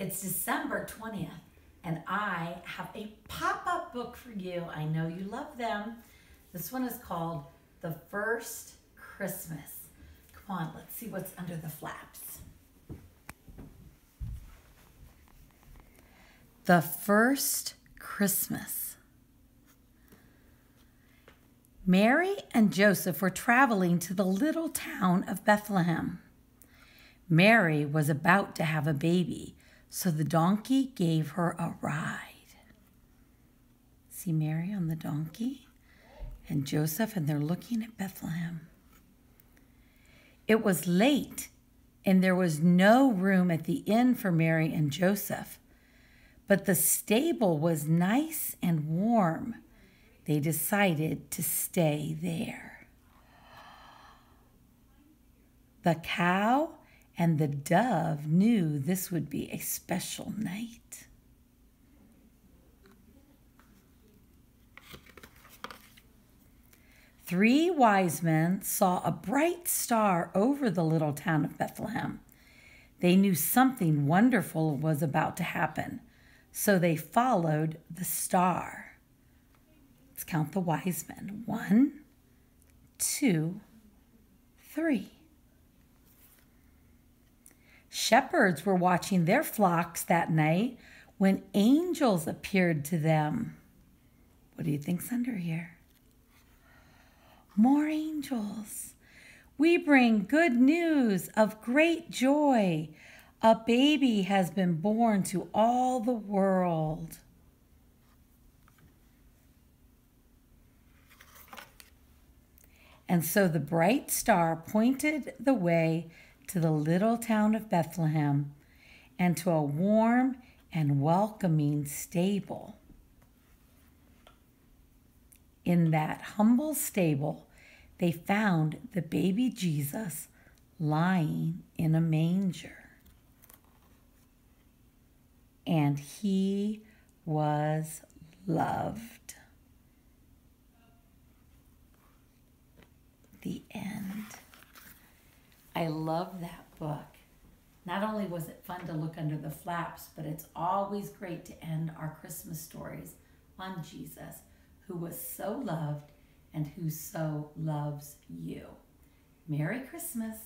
It's December 20th, and I have a pop up book for you. I know you love them. This one is called The First Christmas. Come on, let's see what's under the flaps. The First Christmas. Mary and Joseph were traveling to the little town of Bethlehem. Mary was about to have a baby, so the donkey gave her a ride. See Mary on the donkey and Joseph, and they're looking at Bethlehem. It was late, and there was no room at the inn for Mary and Joseph, but the stable was nice and warm. They decided to stay there. The cow and the dove knew this would be a special night. Three wise men saw a bright star over the little town of Bethlehem. They knew something wonderful was about to happen, so they followed the star. Let's count the wise men one, two, three. Shepherds were watching their flocks that night when angels appeared to them. What do you think's under here? More angels. We bring good news of great joy. A baby has been born to all the world. And so the bright star pointed the way to the little town of Bethlehem and to a warm and welcoming stable. In that humble stable, they found the baby Jesus lying in a manger. And he was loved. The end. I love that book. Not only was it fun to look under the flaps, but it's always great to end our Christmas stories on Jesus, who was so loved and who so loves you. Merry Christmas.